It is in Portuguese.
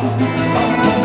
Música